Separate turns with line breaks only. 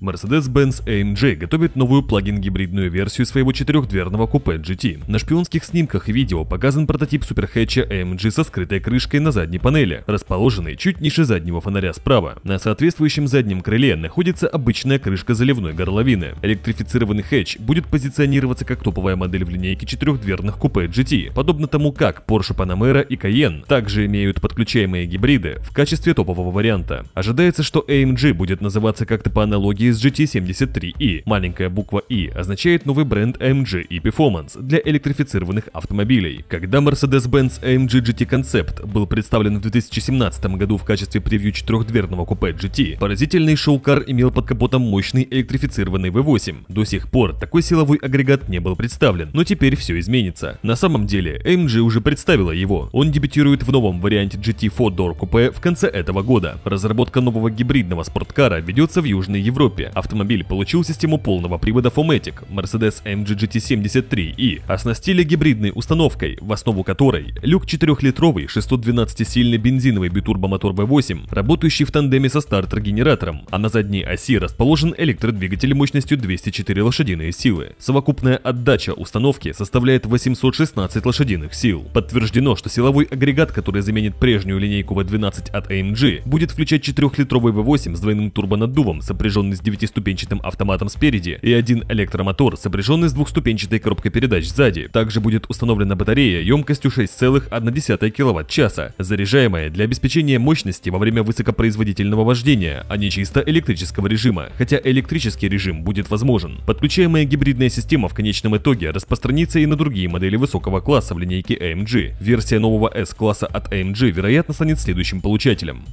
Mercedes-Benz AMG готовит новую плагин-гибридную версию своего четырехдверного купе GT. На шпионских снимках и видео показан прототип суперхэтча AMG со скрытой крышкой на задней панели, расположенной чуть ниже заднего фонаря справа. На соответствующем заднем крыле находится обычная крышка заливной горловины. Электрифицированный хэтч будет позиционироваться как топовая модель в линейке четырехдверных купе GT, подобно тому как Porsche Panamera и Cayenne также имеют подключаемые гибриды в качестве топового варианта. Ожидается, что AMG будет называться как-то по аналогии из GT73i. Маленькая буква I означает новый бренд AMG и Performance для электрифицированных автомобилей. Когда Mercedes-Benz AMG GT Concept был представлен в 2017 году в качестве превью четырехдверного купе GT, поразительный шоу-кар имел под капотом мощный электрифицированный V8. До сих пор такой силовой агрегат не был представлен, но теперь все изменится. На самом деле, AMG уже представила его. Он дебютирует в новом варианте GT 4-Door Coupe в конце этого года. Разработка нового гибридного спорткара ведется в Южной Европе Европе автомобиль получил систему полного привода Fomatic Mercedes AMG GT73 и оснастили гибридной установкой, в основу которой люк 4-литровый 612-сильный бензиновый битурбомотор V8, работающий в тандеме со стартер-генератором, а на задней оси расположен электродвигатель мощностью 204 лошадиные силы. Совокупная отдача установки составляет 816 лошадиных сил. Подтверждено, что силовой агрегат, который заменит прежнюю линейку V12 от AMG, будет включать 4-литровый V8 с двойным турбонаддувом, сопряженный с девятиступенчатым автоматом спереди и один электромотор, сопряженный с двухступенчатой коробкой передач сзади. Также будет установлена батарея емкостью 6,1 кВт-часа, заряжаемая для обеспечения мощности во время высокопроизводительного вождения, а не чисто электрического режима, хотя электрический режим будет возможен. Подключаемая гибридная система в конечном итоге распространится и на другие модели высокого класса в линейке AMG. Версия нового S-класса от AMG, вероятно, станет следующим получателем.